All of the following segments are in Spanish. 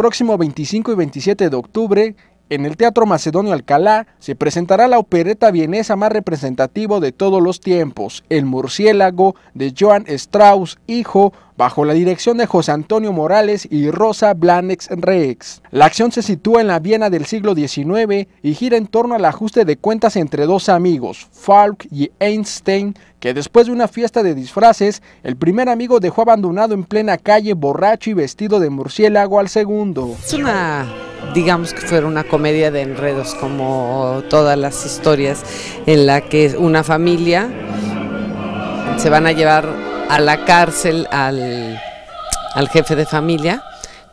próximo 25 y 27 de octubre, en el Teatro Macedonio Alcalá se presentará la opereta vienesa más representativo de todos los tiempos, El Murciélago, de Johann Strauss, hijo, bajo la dirección de José Antonio Morales y Rosa Blanex Rex. La acción se sitúa en la Viena del siglo XIX y gira en torno al ajuste de cuentas entre dos amigos, Falk y Einstein, que después de una fiesta de disfraces, el primer amigo dejó abandonado en plena calle borracho y vestido de murciélago al segundo. Es una digamos que fuera una comedia de enredos como todas las historias en la que una familia se van a llevar a la cárcel al, al jefe de familia,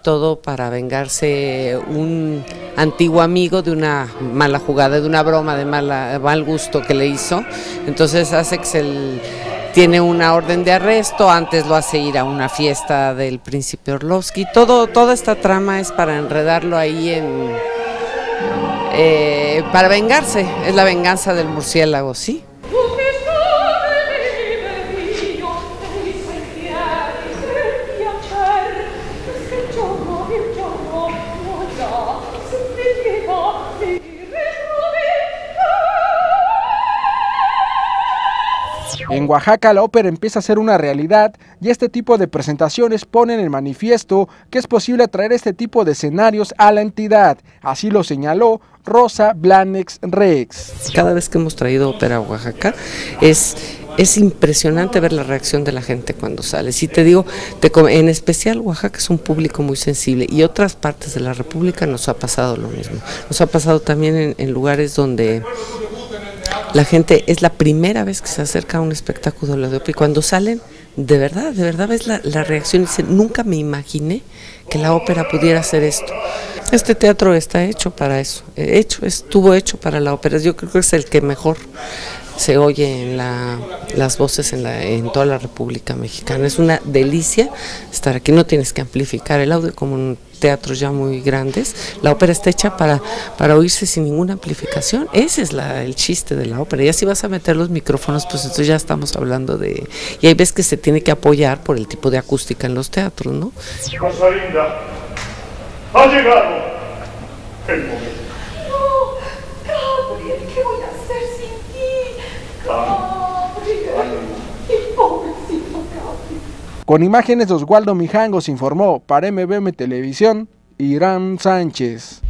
todo para vengarse un antiguo amigo de una mala jugada, de una broma de mala, mal gusto que le hizo. Entonces hace que el tiene una orden de arresto, antes lo hace ir a una fiesta del príncipe Orlovsky. Todo, toda esta trama es para enredarlo ahí en... Eh, para vengarse, es la venganza del murciélago, ¿sí? En Oaxaca la ópera empieza a ser una realidad y este tipo de presentaciones ponen en manifiesto que es posible atraer este tipo de escenarios a la entidad. Así lo señaló Rosa Blanex Rex. Cada vez que hemos traído ópera a Oaxaca es es impresionante ver la reacción de la gente cuando sale. Si te digo, en especial Oaxaca es un público muy sensible y otras partes de la República nos ha pasado lo mismo. Nos ha pasado también en lugares donde la gente es la primera vez que se acerca a un espectáculo de la y cuando salen, de verdad, de verdad ves la, reacción y nunca me imaginé que la ópera pudiera hacer esto. Este teatro está hecho para eso, hecho, estuvo hecho para la ópera, yo creo que es el que mejor se oye en las voces en, la, en toda la República Mexicana. Es una delicia estar aquí, no tienes que amplificar el audio como en teatros ya muy grandes. La ópera está hecha para, para oírse sin ninguna amplificación. Ese es la, el chiste de la ópera. Ya si vas a meter los micrófonos, pues entonces ya estamos hablando de... Y hay veces que se tiene que apoyar por el tipo de acústica en los teatros, ¿no? ha llegado el momento. Con imágenes de Oswaldo Mijangos informó para MBM Televisión, Irán Sánchez.